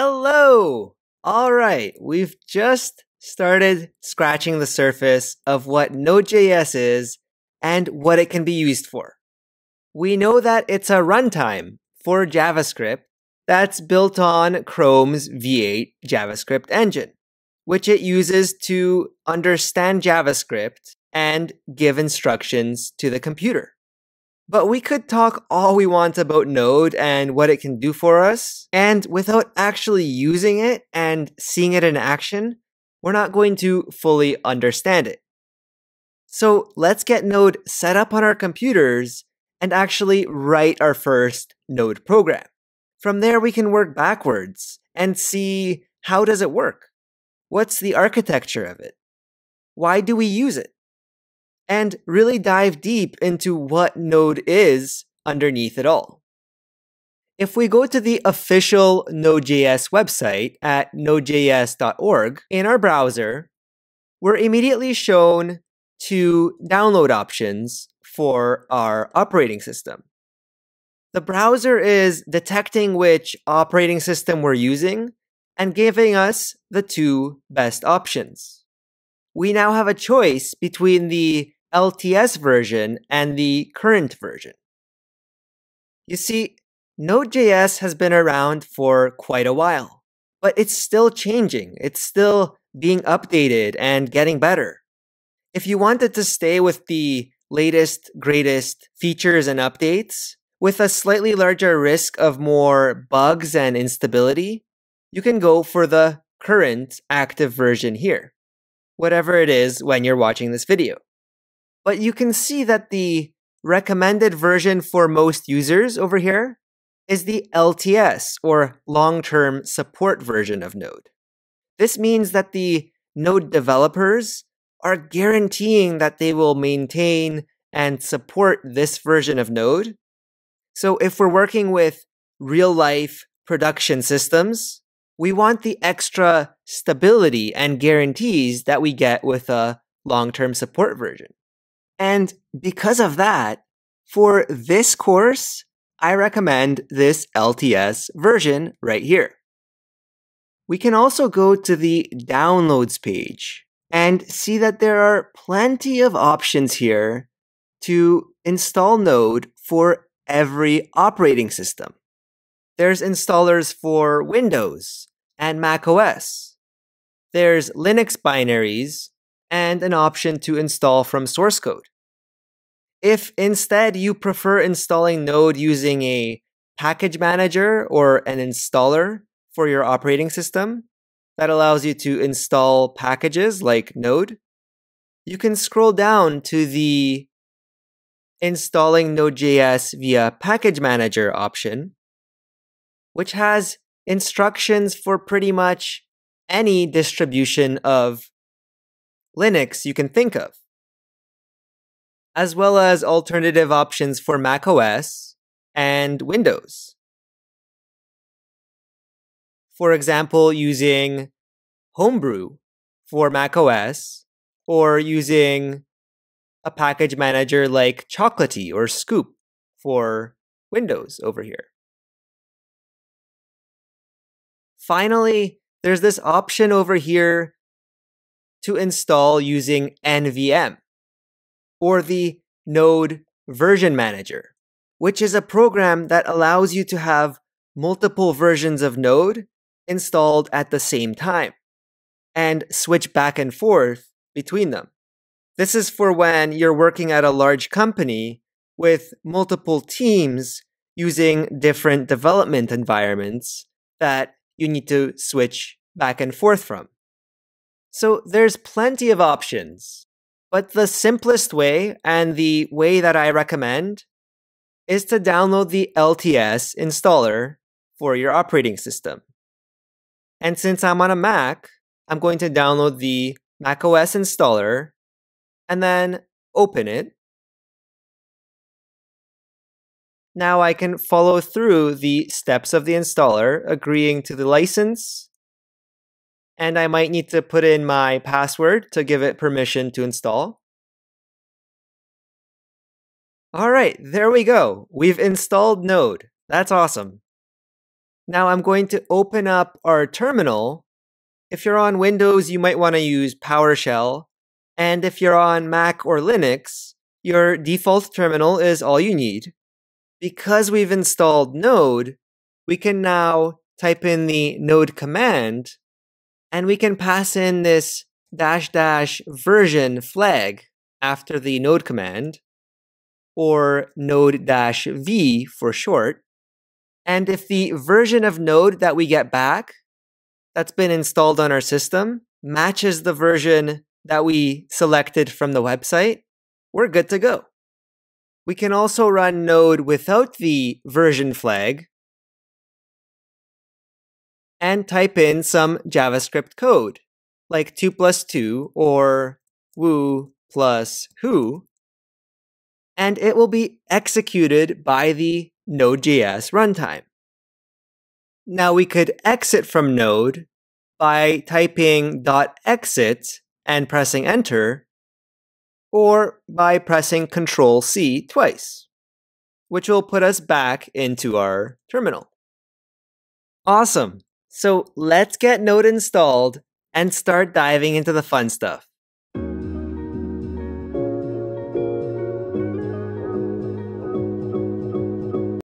Hello! All right, we've just started scratching the surface of what Node.js is and what it can be used for. We know that it's a runtime for JavaScript that's built on Chrome's V8 JavaScript engine, which it uses to understand JavaScript and give instructions to the computer. But we could talk all we want about Node and what it can do for us. And without actually using it and seeing it in action, we're not going to fully understand it. So let's get Node set up on our computers and actually write our first Node program. From there, we can work backwards and see how does it work? What's the architecture of it? Why do we use it? And really dive deep into what Node is underneath it all. If we go to the official Node.js website at nodejs.org in our browser, we're immediately shown two download options for our operating system. The browser is detecting which operating system we're using and giving us the two best options. We now have a choice between the LTS version and the current version. You see, Node.js has been around for quite a while, but it's still changing. It's still being updated and getting better. If you wanted to stay with the latest, greatest features and updates, with a slightly larger risk of more bugs and instability, you can go for the current active version here, whatever it is when you're watching this video. But you can see that the recommended version for most users over here is the LTS or long term support version of Node. This means that the Node developers are guaranteeing that they will maintain and support this version of Node. So if we're working with real life production systems, we want the extra stability and guarantees that we get with a long term support version. And because of that, for this course, I recommend this LTS version right here. We can also go to the downloads page and see that there are plenty of options here to install Node for every operating system. There's installers for Windows and Mac OS. There's Linux binaries and an option to install from source code. If instead you prefer installing Node using a package manager or an installer for your operating system that allows you to install packages like Node, you can scroll down to the installing Node.js via package manager option, which has instructions for pretty much any distribution of Linux you can think of, as well as alternative options for macOS and Windows. For example, using Homebrew for macOS or using a package manager like Chocolatey or Scoop for Windows over here. Finally, there's this option over here to install using NVM or the Node Version Manager, which is a program that allows you to have multiple versions of Node installed at the same time and switch back and forth between them. This is for when you're working at a large company with multiple teams using different development environments that you need to switch back and forth from. So there's plenty of options, but the simplest way and the way that I recommend is to download the LTS installer for your operating system. And since I'm on a Mac, I'm going to download the macOS installer and then open it. Now I can follow through the steps of the installer, agreeing to the license and I might need to put in my password to give it permission to install. All right, there we go. We've installed Node. That's awesome. Now I'm going to open up our terminal. If you're on Windows, you might want to use PowerShell. And if you're on Mac or Linux, your default terminal is all you need. Because we've installed Node, we can now type in the node command and we can pass in this dash dash version flag after the node command or node dash v for short. And if the version of node that we get back that's been installed on our system matches the version that we selected from the website, we're good to go. We can also run node without the version flag and type in some JavaScript code, like 2 plus 2 or woo plus who, and it will be executed by the Node.js runtime. Now we could exit from Node by typing .exit and pressing enter, or by pressing Control C twice, which will put us back into our terminal. Awesome. So let's get Node installed and start diving into the fun stuff.